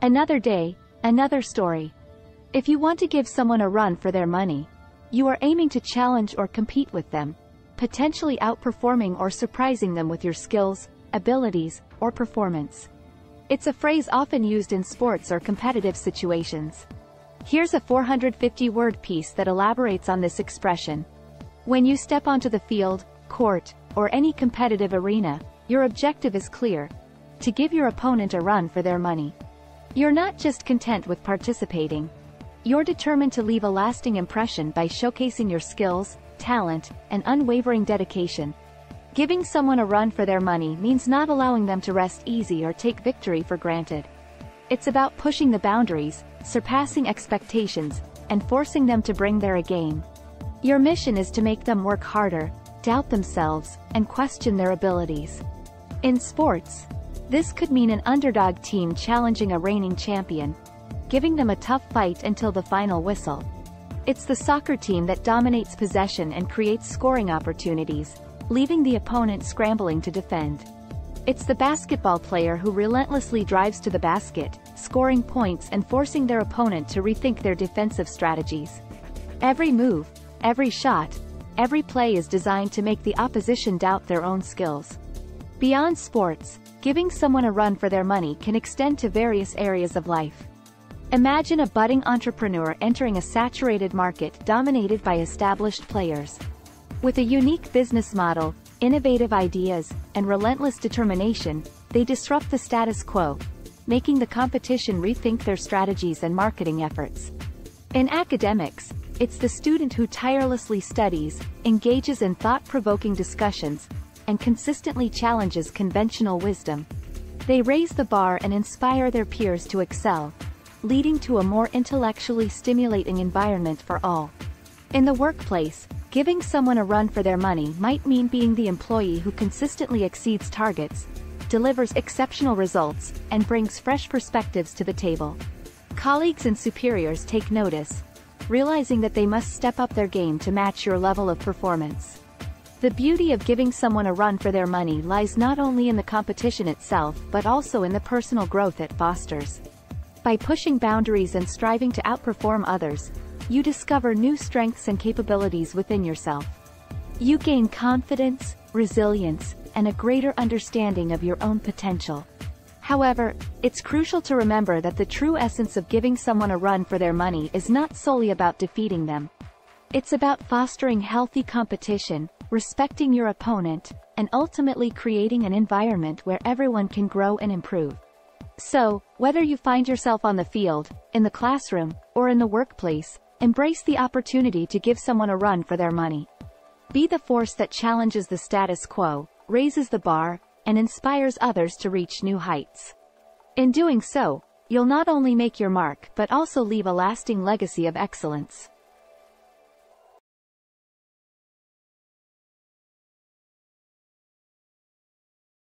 Another day, another story. If you want to give someone a run for their money, you are aiming to challenge or compete with them, potentially outperforming or surprising them with your skills, abilities, or performance. It's a phrase often used in sports or competitive situations. Here's a 450-word piece that elaborates on this expression. When you step onto the field, court, or any competitive arena, your objective is clear. To give your opponent a run for their money. You're not just content with participating. You're determined to leave a lasting impression by showcasing your skills, talent, and unwavering dedication. Giving someone a run for their money means not allowing them to rest easy or take victory for granted. It's about pushing the boundaries, surpassing expectations, and forcing them to bring their A game. Your mission is to make them work harder, doubt themselves, and question their abilities. In sports, this could mean an underdog team challenging a reigning champion, giving them a tough fight until the final whistle. It's the soccer team that dominates possession and creates scoring opportunities, leaving the opponent scrambling to defend. It's the basketball player who relentlessly drives to the basket, scoring points and forcing their opponent to rethink their defensive strategies. Every move, every shot, every play is designed to make the opposition doubt their own skills. Beyond sports, giving someone a run for their money can extend to various areas of life. Imagine a budding entrepreneur entering a saturated market dominated by established players. With a unique business model, innovative ideas, and relentless determination, they disrupt the status quo, making the competition rethink their strategies and marketing efforts. In academics, it's the student who tirelessly studies, engages in thought-provoking discussions, and consistently challenges conventional wisdom. They raise the bar and inspire their peers to excel, leading to a more intellectually stimulating environment for all. In the workplace, giving someone a run for their money might mean being the employee who consistently exceeds targets, delivers exceptional results, and brings fresh perspectives to the table. Colleagues and superiors take notice, realizing that they must step up their game to match your level of performance. The beauty of giving someone a run for their money lies not only in the competition itself but also in the personal growth it fosters. By pushing boundaries and striving to outperform others, you discover new strengths and capabilities within yourself. You gain confidence, resilience, and a greater understanding of your own potential. However, it's crucial to remember that the true essence of giving someone a run for their money is not solely about defeating them. It's about fostering healthy competition, respecting your opponent, and ultimately creating an environment where everyone can grow and improve. So, whether you find yourself on the field, in the classroom, or in the workplace, embrace the opportunity to give someone a run for their money. Be the force that challenges the status quo, raises the bar, and inspires others to reach new heights. In doing so, you'll not only make your mark but also leave a lasting legacy of excellence.